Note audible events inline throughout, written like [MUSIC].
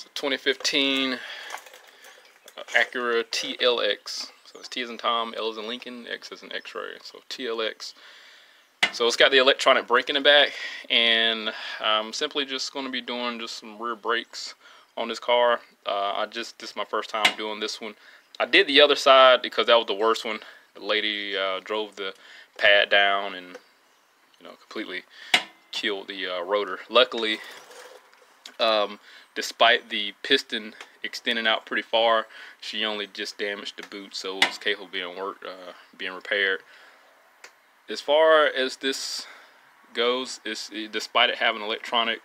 It's a 2015 Acura TLX. So it's T as in Tom, L as in Lincoln, X as in X-ray. So TLX. So it's got the electronic brake in the back, and I'm simply just going to be doing just some rear brakes on this car. Uh, I just this is my first time doing this one. I did the other side because that was the worst one. The lady uh, drove the pad down and you know completely killed the uh, rotor. Luckily, um, despite the piston extending out pretty far, she only just damaged the boot, so it was capable of being work, uh, being repaired. As far as this goes, it's, despite it having an electronic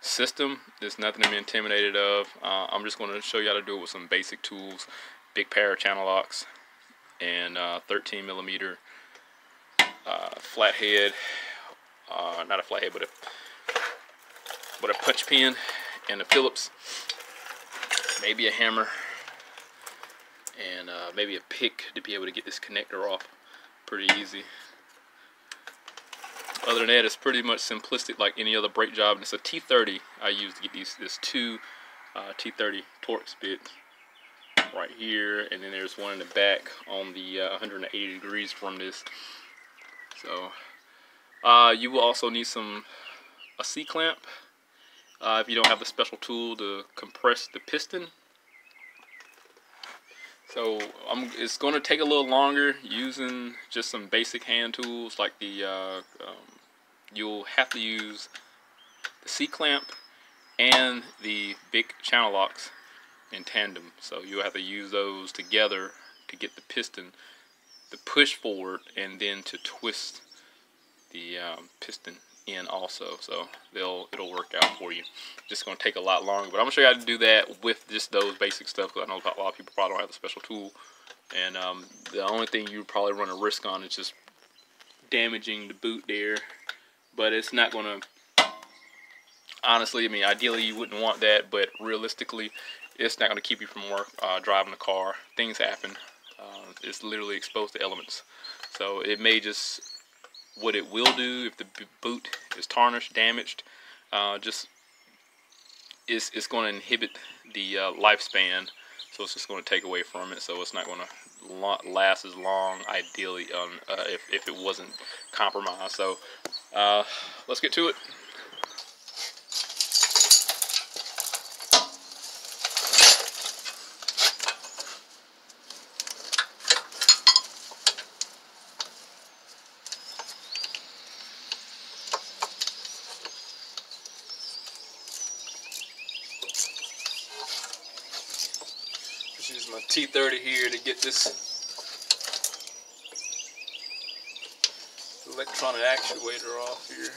system, there's nothing to be intimidated of. Uh, I'm just going to show you how to do it with some basic tools, big pair of channel locks, and uh, 13 millimeter uh, flathead, uh, not a flathead, but a but a punch pin and a Phillips, maybe a hammer, and uh, maybe a pick to be able to get this connector off pretty easy. Other than that, it's pretty much simplistic like any other brake job. And it's a T30 I use to get these this two uh, T30 Torx bits right here, and then there's one in the back on the uh, 180 degrees from this. So uh, you will also need some a C clamp uh, if you don't have the special tool to compress the piston. So I'm, it's going to take a little longer using just some basic hand tools like the, uh, um, you'll have to use the C-clamp and the big channel locks in tandem. So you'll have to use those together to get the piston to push forward and then to twist the um, piston in also so they'll it'll work out for you. Just gonna take a lot longer but I'm gonna show you how to do that with just those basic stuff because I know a lot of people probably don't have the special tool. And um, the only thing you probably run a risk on is just damaging the boot there but it's not gonna honestly I mean ideally you wouldn't want that but realistically it's not gonna keep you from work uh, driving the car. Things happen. Uh, it's literally exposed to elements. So it may just what it will do if the boot is tarnished, damaged, uh, just it's, it's going to inhibit the uh, lifespan. So it's just going to take away from it. So it's not going to last as long, ideally, uh, if, if it wasn't compromised. So uh, let's get to it. Use my T30 here to get this electronic actuator off here.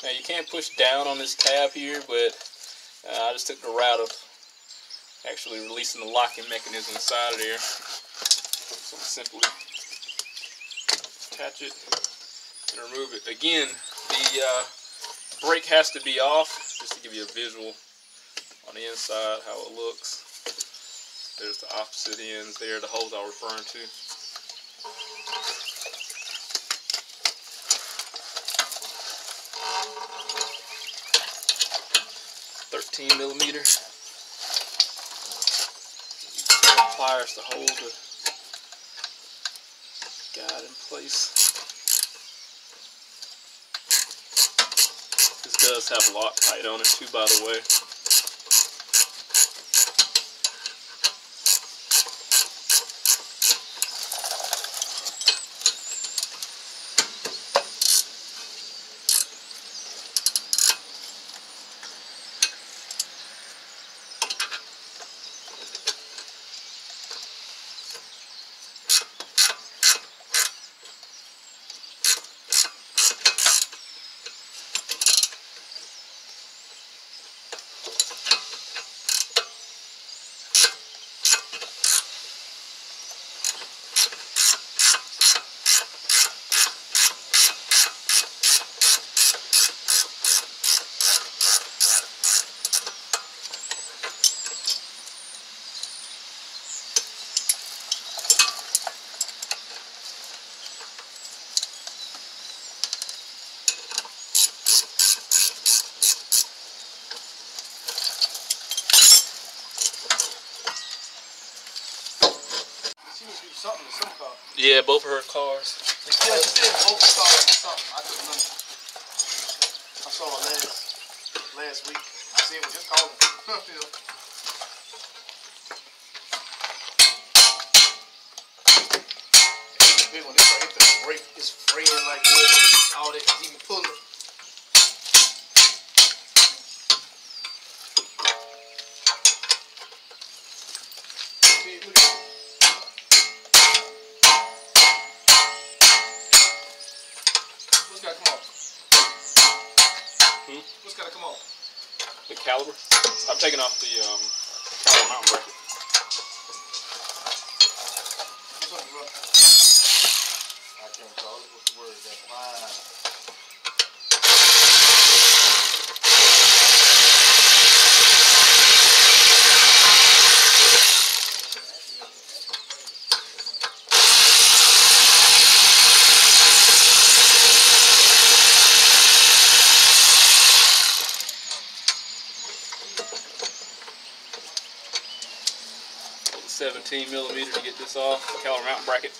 Now you can't push down on this tab here, but uh, I just took the route of actually releasing the locking mechanism inside of there. So simply attach it and remove it. Again, the uh, brake has to be off, just to give you a visual on the inside how it looks. There's the opposite ends there, the holes I was referring to. 17 millimeter. Pliers to hold the guide in place. This does have Loctite on it too, by the way. Both of her cars. Yeah, she both cars or something. I remember. I saw her last last week. I said, well, just call [LAUGHS] a big one. This right here, fraying like this. All that, even it. See, look at that. What's gotta come off? Hmm? What's gotta come off? The caliber. I'm taking off the um, caliber mountain bracket. I can't call it. What's the word? That line. 17 millimeter to get this off. Caliber mountain bracket.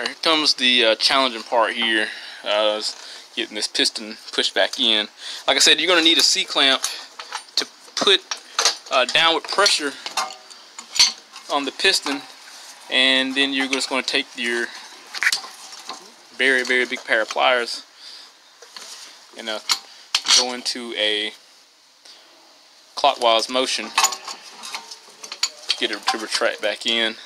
Alright, here comes the uh, challenging part here. Uh, getting this piston pushed back in. Like I said, you're going to need a C-clamp to put uh, downward pressure on the piston and then you're just going to take your very, very big pair of pliers and uh, go into a clockwise motion to get it to retract back in.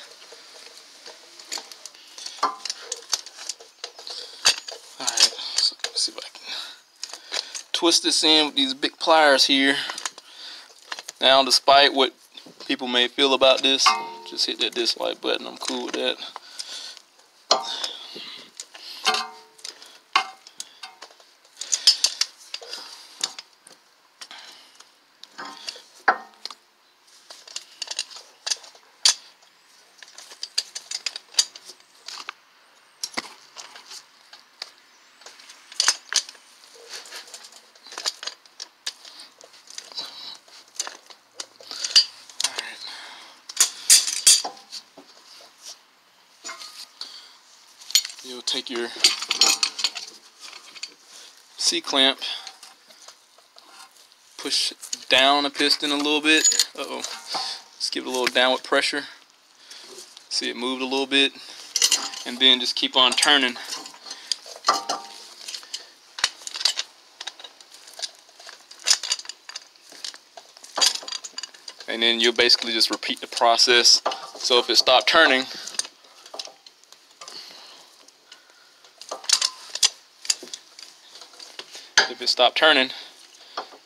Alright, so let's see if I can twist this in with these big pliers here. Now, despite what people may feel about this, just hit that dislike button. I'm cool with that. You'll take your C-clamp, push down a piston a little bit. Uh-oh. Just give it a little downward pressure. See it moved a little bit. And then just keep on turning. and then you'll basically just repeat the process. So if it stopped turning, if it stopped turning,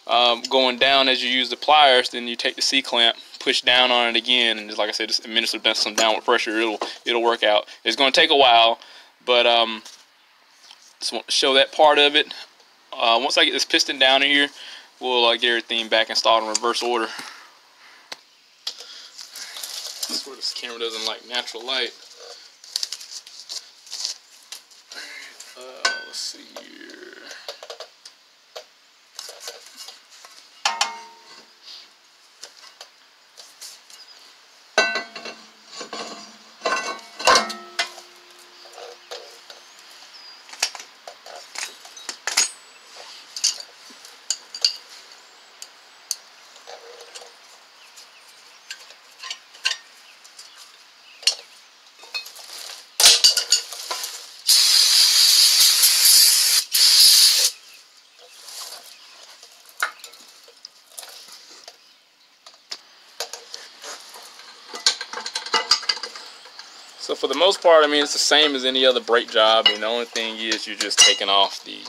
um, going down as you use the pliers, then you take the C-clamp, push down on it again, and just like I said, just administer some downward pressure. It'll it'll work out. It's going to take a while, but um, just want to show that part of it. Uh, once I get this piston down in here, we'll uh, get everything back installed in reverse order. I swear this camera doesn't like natural light. Uh, let's see here. So for the most part, I mean, it's the same as any other brake job. And the only thing is you're just taking off the,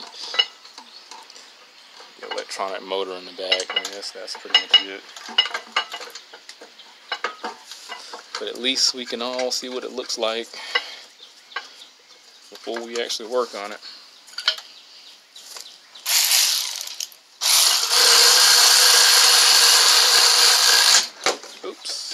the electronic motor in the back. I mean, that's, that's pretty much it. But at least we can all see what it looks like before we actually work on it. Whoops.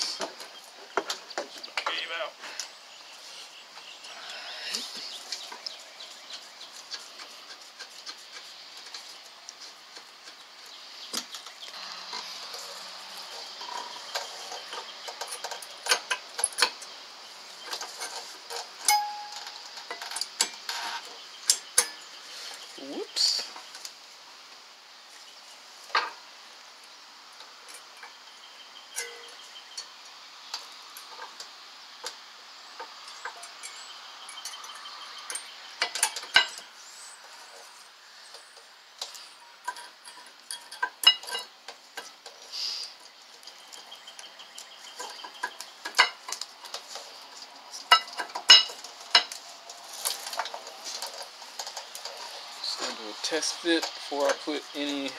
Just gonna do a test fit before I put any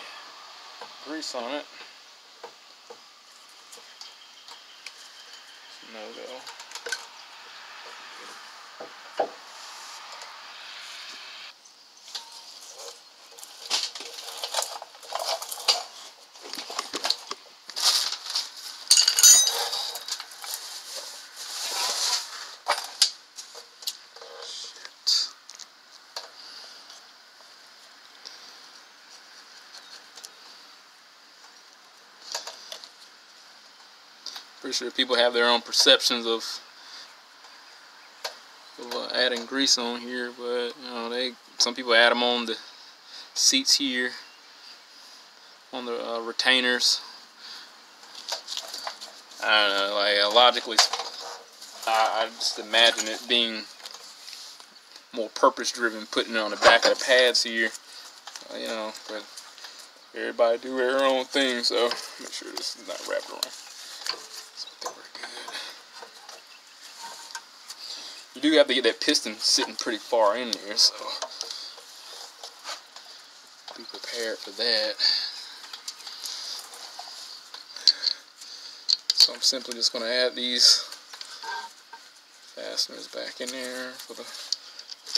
grease on it. No go. Shit. Pretty sure people have their own perceptions of, of uh, adding grease on here, but you know they some people add them on the seats here, on the uh, retainers. I don't know, like uh, logically, I, I just imagine it being more purpose-driven, putting it on the back of the pads here, you know. But everybody do their own thing, so make sure this is not wrapped around. So I think we're good. You do have to get that piston sitting pretty far in there, so be prepared for that. So I'm simply just going to add these fasteners back in there for the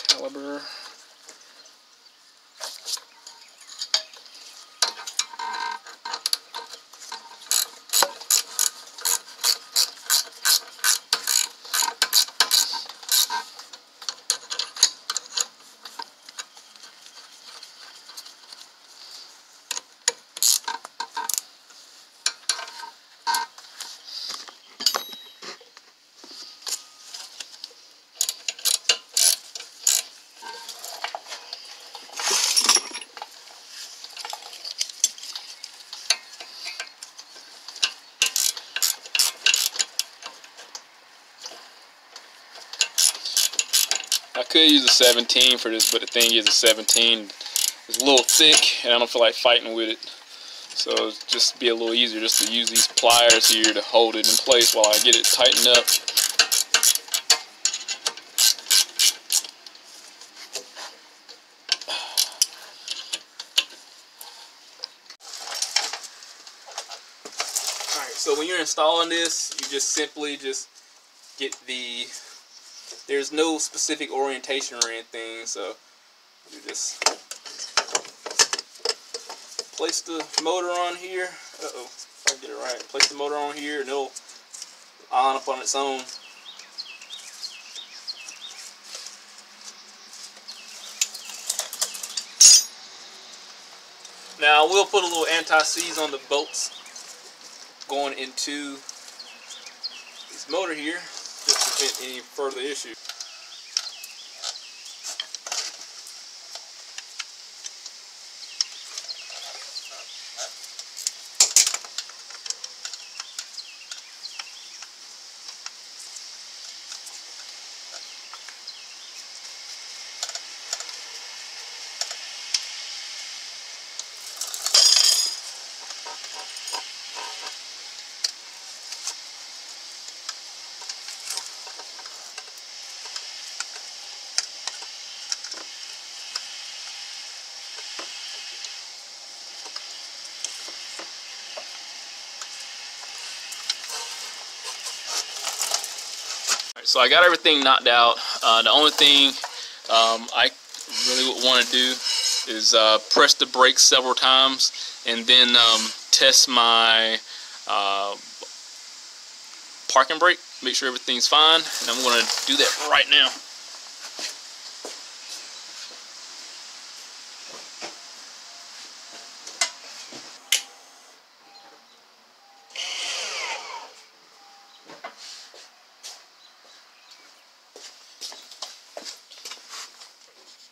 caliber. I could use a 17 for this, but the thing is, a 17 is a little thick, and I don't feel like fighting with it. So just be a little easier just to use these pliers here to hold it in place while I get it tightened up. Alright, so when you're installing this, you just simply just get the, there's no specific orientation or anything, so you just place the motor on here. Uh-oh, if I get it right. Place the motor on here and it'll on up on its own. Now I will put a little anti-seize on the bolts going into this motor here any further issues. So I got everything knocked out. Uh, the only thing um, I really would want to do is uh, press the brakes several times and then um, test my uh, parking brake, make sure everything's fine, and I'm going to do that right now.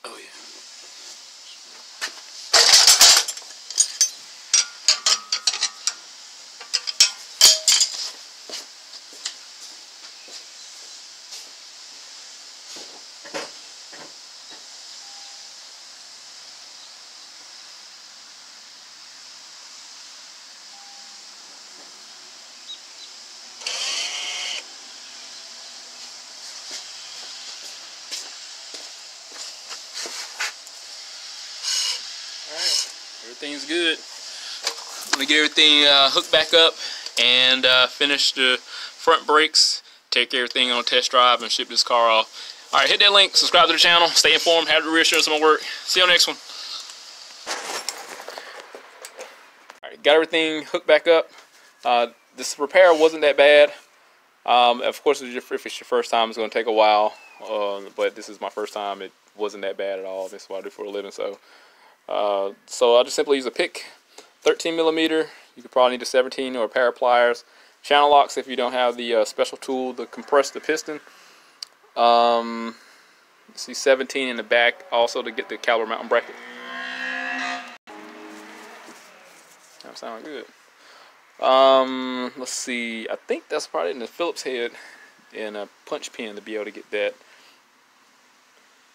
Oh yeah. Alright, everything's good. I'm gonna get everything uh, hooked back up and uh, finish the front brakes, take everything on test drive, and ship this car off. Alright, hit that link, subscribe to the channel, stay informed, have the reassurance of my work. See you on the next one. Alright, got everything hooked back up. Uh, this repair wasn't that bad. Um, of course, if it's your first time, it's going to take a while. Uh, but this is my first time. It wasn't that bad at all. This is what I do for a living. So, uh, so I'll just simply use a pick, 13 millimeter. You could probably need a 17 or a pair of pliers. Channel locks if you don't have the uh, special tool to compress the piston. Um, see 17 in the back also to get the caliper mounting bracket. That sounds good. Um, let's see. I think that's probably in the Phillips head and a punch pin to be able to get that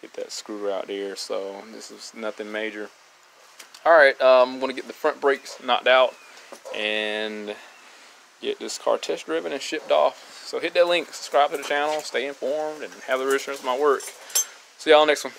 get that screw out there. So this is nothing major. All right, um, I'm gonna get the front brakes knocked out and get this car test driven and shipped off. So hit that link, subscribe to the channel, stay informed, and have the reassurance of my work. See y'all next one.